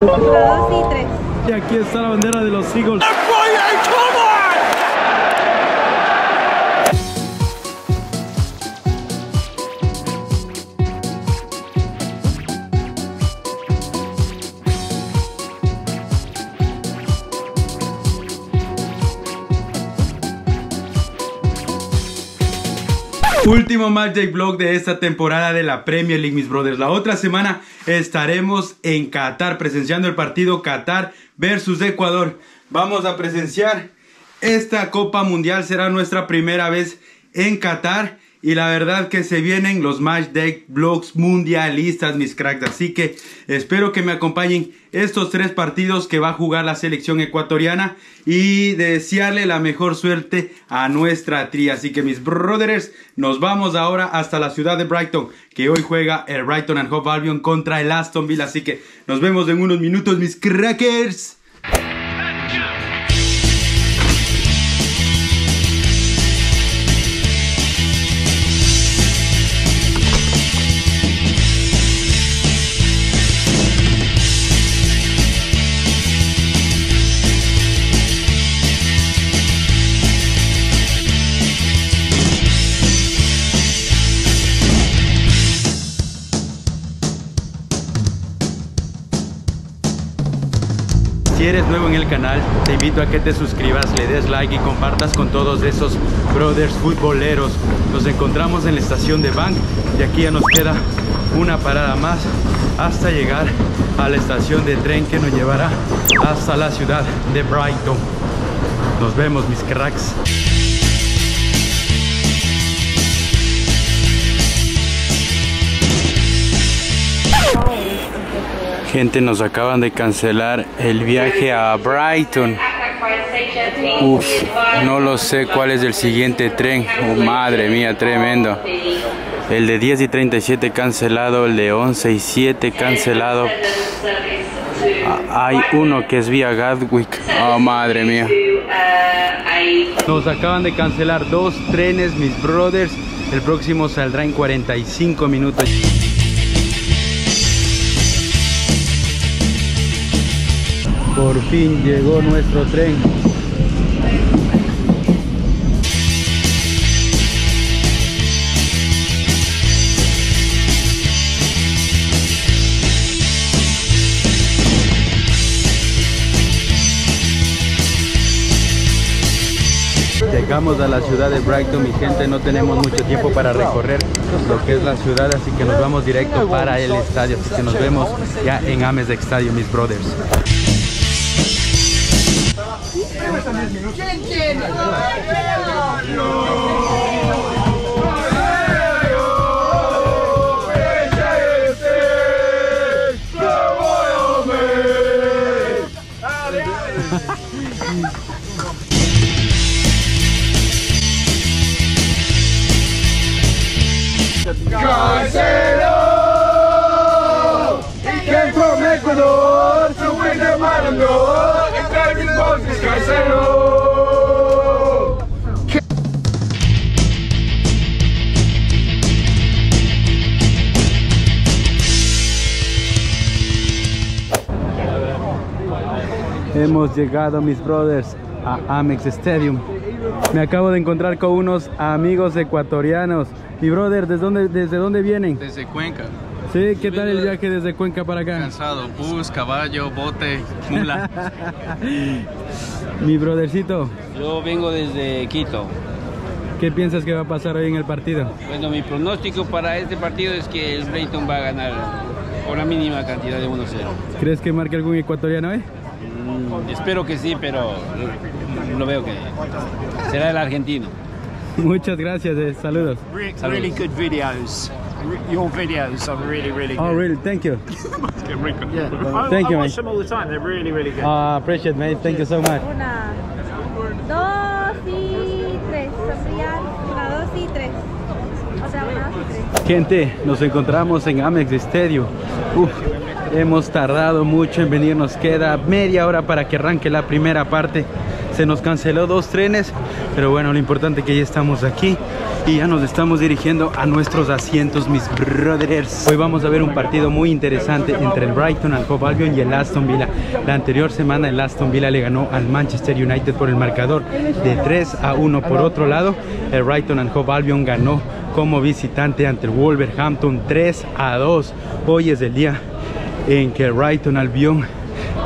La dos y tres. Y aquí está la bandera de los Eagles. Último day vlog de esta temporada de la Premier League, mis brothers. La otra semana estaremos en Qatar presenciando el partido Qatar versus Ecuador. Vamos a presenciar esta Copa Mundial. Será nuestra primera vez en Qatar. Y la verdad que se vienen los Match Day Vlogs mundialistas, mis cracks. Así que espero que me acompañen estos tres partidos que va a jugar la selección ecuatoriana. Y desearle la mejor suerte a nuestra tri. Así que mis brothers, nos vamos ahora hasta la ciudad de Brighton. Que hoy juega el Brighton and Hove Albion contra el Aston Villa. Así que nos vemos en unos minutos, mis crackers. Eres nuevo en el canal, te invito a que te suscribas, le des like y compartas con todos esos brothers futboleros. Nos encontramos en la estación de Bank y aquí ya nos queda una parada más hasta llegar a la estación de tren que nos llevará hasta la ciudad de Brighton. Nos vemos mis cracks. Gente, nos acaban de cancelar el viaje a Brighton. Uf, no lo sé cuál es el siguiente tren. Oh, madre mía, tremendo. El de 10 y 37 cancelado, el de 11 y 7 cancelado. Ah, Hay uno que es vía Gatwick. Oh, madre mía. Nos acaban de cancelar dos trenes, mis brothers. El próximo saldrá en 45 minutos. Por fin llegó nuestro tren. Llegamos a la ciudad de Brighton, mi gente, no tenemos mucho tiempo para recorrer lo que es la ciudad, así que nos vamos directo para el estadio, así que nos vemos ya en Ames Estadio, mis brothers. Quem tem? Hemos llegado, mis brothers, a Amex Stadium. Me acabo de encontrar con unos amigos ecuatorianos. Mi brother, ¿desde dónde, desde dónde vienen? Desde Cuenca, Sí, ¿qué tal el viaje desde Cuenca para acá? cansado, bus, caballo, bote, mula. Mi brothercito, Yo vengo desde Quito. ¿qué piensas que va a pasar hoy en el partido? Bueno, mi pronóstico para este partido es que el Brighton va a ganar por la mínima cantidad de 1-0. ¿Crees que marque algún ecuatoriano hoy? Mm, espero que sí, pero lo veo que será el argentino. Muchas gracias, eh, saludos. Re- really good videos. Re- Your videos are really, really good. Oh, really? Thank you. Yeah. I, Thank I you, watch mate. them all the time. They're really, really good. Uh, appreciate, mate. Thank you so much. Una, dos y tres. Sonrían. Una, dos y tres. O sea, una, dos y tres. Gente, nos encontramos en Amex Stadium. Uf, hemos tardado mucho en venir, nos queda media hora para que arranque la primera parte. Se nos canceló dos trenes, pero bueno, lo importante es que ya estamos aquí y ya nos estamos dirigiendo a nuestros asientos, mis brothers. Hoy vamos a ver un partido muy interesante entre el Brighton, al Hove Albion y el Aston Villa. La anterior semana el Aston Villa le ganó al Manchester United por el marcador de 3 a 1. Por otro lado, el Brighton and Hove Albion ganó como visitante ante el Wolverhampton 3 a 2. Hoy es el día en que Brighton Albion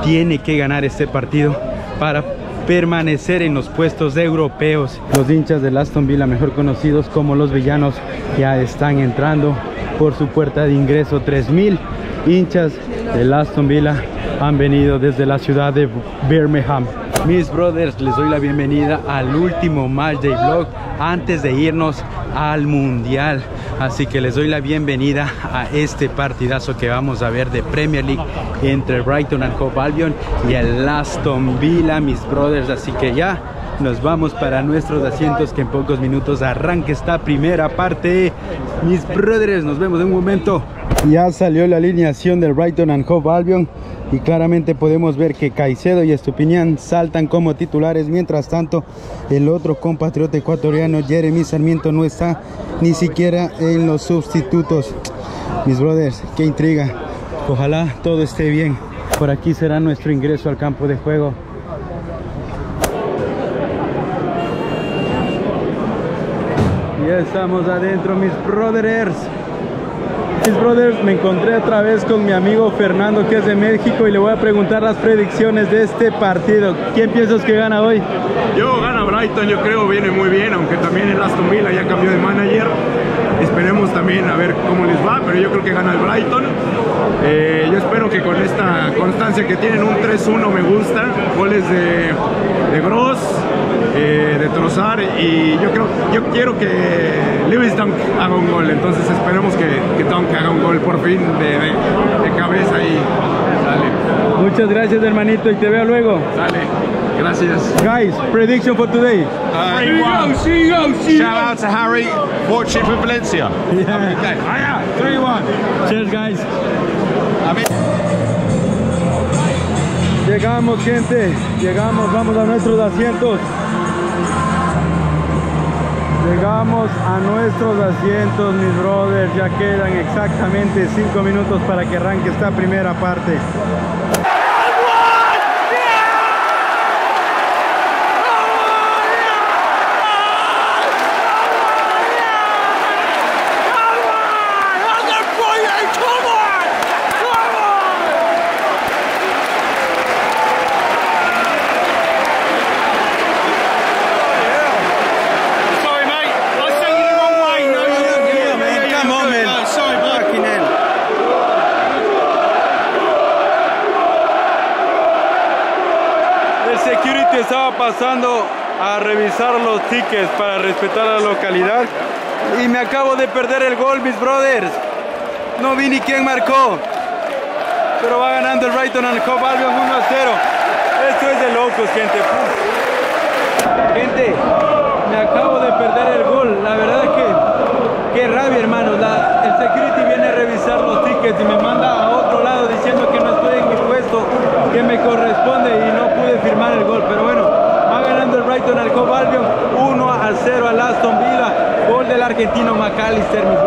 tiene que ganar este partido para permanecer en los puestos europeos. Los hinchas del Aston Villa, mejor conocidos como los villanos, ya están entrando por su puerta de ingreso. 3000 hinchas del Aston Villa han venido desde la ciudad de Birmingham. Mis brothers, les doy la bienvenida al último match day vlog antes de irnos al mundial. Así que les doy la bienvenida a este partidazo que vamos a ver de Premier League entre Brighton and Hove Albion y el Aston Villa, mis brothers. Así que ya nos vamos para nuestros asientos que en pocos minutos arranque esta primera parte. Mis brothers, nos vemos en un momento. Ya salió la alineación del Brighton and Hove Albion y claramente podemos ver que Caicedo y Estupiñán saltan como titulares. Mientras tanto, el otro compatriota ecuatoriano, Jeremy Sarmiento, no está ni siquiera en los sustitutos. Mis brothers, qué intriga. Ojalá todo esté bien. Por aquí será nuestro ingreso al campo de juego. Ya estamos adentro, mis brothers. Brothers, me encontré otra vez con mi amigo Fernando que es de México y le voy a preguntar las predicciones de este partido. ¿Quién piensas que gana hoy? Yo gana Brighton, yo creo viene muy bien, aunque también el Aston Villa ya cambió de manager. Esperemos también a ver cómo les va, pero yo creo que gana el Brighton. Eh, yo espero que con esta constancia que tienen un 3-1 me gusta, goles de, de Gross, eh, de Trozar y yo creo, yo quiero que Lewis Dunk haga un gol, entonces esperemos que, que Dunk haga un gol por fin de, de, de cabeza y sale, Muchas gracias hermanito y te veo luego. sale, gracias. Guys, prediction for today. Shout out to Harry, watching for Valencia. Yeah. 3-1. Cheers guys. Llegamos gente, llegamos, vamos a nuestros asientos. Llegamos a nuestros asientos, mis brothers. Ya quedan exactamente 5 minutos para que arranque esta primera parte. El security estaba pasando a revisar los tickets para respetar la localidad y me acabo de perder el gol, mis brothers. No vi ni quién marcó. Pero va ganando el Brighton and Hove Albion 1 a 0. Esto es de locos, gente. Gente, me acabo de perder el gol. La verdad es que, qué rabia, hermanos. El security viene a revisar los tickets y me manda a otro lado diciendo que no estoy en mi puesto, que me corresponde y no pude firmar el gol. Pero bueno, va ganando el Brighton al Hove Albion 1 a 0 al Aston Villa. Gol del argentino McAllister,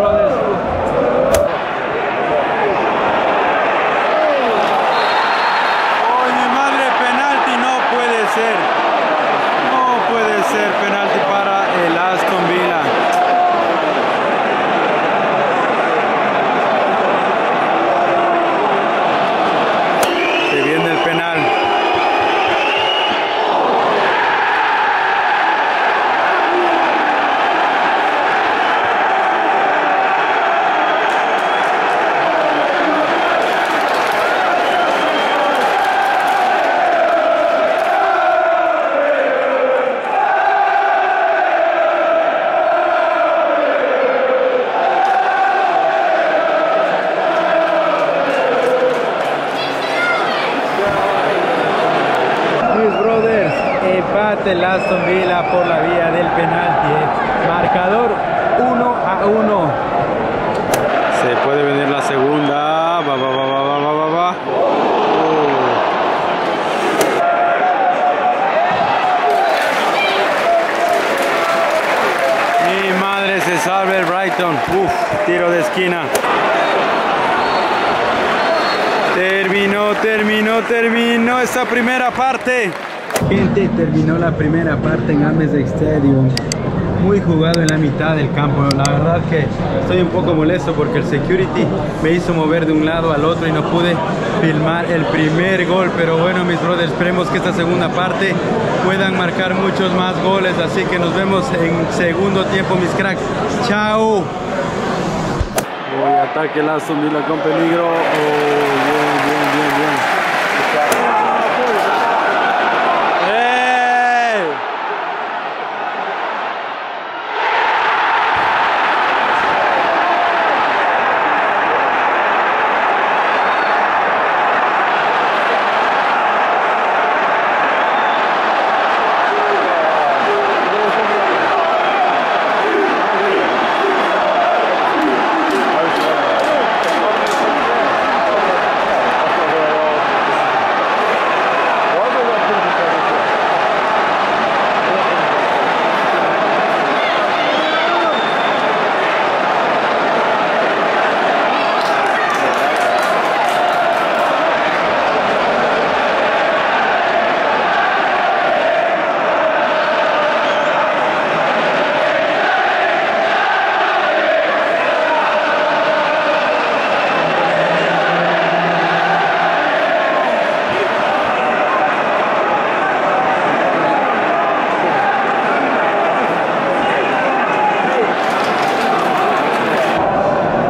ante el Aston Villa por la vía del penalti. Marcador 1 a 1. Se puede venir la segunda. Va, va, va, va, va, oh. Mi madre se salve Brighton. Uf, tiro de esquina. Terminó, terminó, terminó esta primera parte. Gente, terminó la primera parte en Ames Stadium. Muy jugado en la mitad del campo. La verdad que estoy un poco molesto porque el security me hizo mover de un lado al otro y no pude filmar el primer gol. Pero bueno, mis brothers, esperemos que esta segunda parte puedan marcar muchos más goles. Así que nos vemos en segundo tiempo, mis cracks. Chao. Ataque Aston Villa con peligro. Oh, bien, bien, bien, bien. ¡Eh!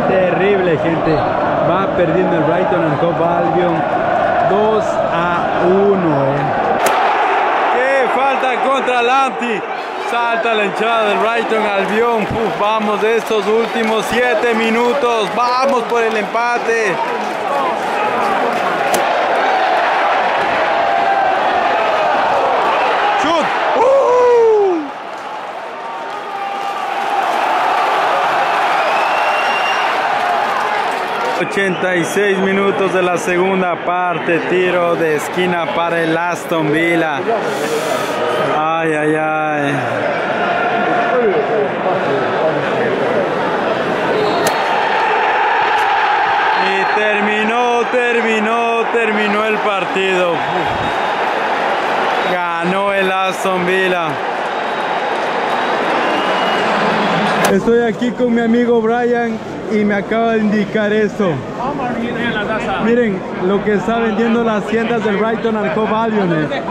Terrible, gente. Va perdiendo el Brighton and Hove Albion 2 a 1. ¡Qué falta contra Lanti! Salta la hinchada del Brighton Albion. Vamos de estos últimos 7 minutos. Vamos por el empate. ¡Chut! ¡Uh! 86 minutos de la segunda parte, tiro de esquina para el Aston Villa. Ay, ay, ay. Y terminó, terminó, terminó el partido. Ganó el Aston Villa. Estoy aquí con mi amigo Brian y me acaba de indicar esto. Miren lo que está vendiendo las tiendas del Brighton and eh.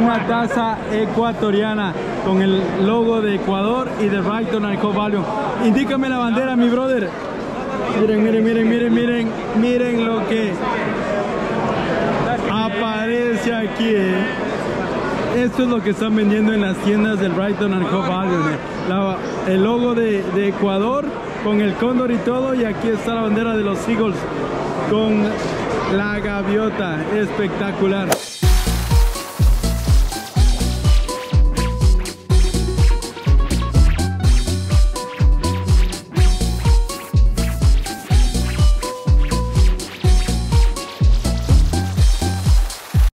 Una taza ecuatoriana con el logo de Ecuador y de Brighton and Albion. Indícame la bandera, mi brother. Miren, miren, miren, miren, miren, miren lo que aparece aquí. eh. Esto es lo que están vendiendo en las tiendas del Brighton and Hove Albion. el logo de, de Ecuador con el cóndor y todo. Y aquí está la bandera de los Eagles con la gaviota. Espectacular.